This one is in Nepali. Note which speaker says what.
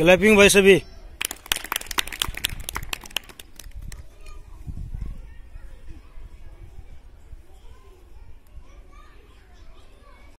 Speaker 1: क्ल्यापिङ भइसक्यो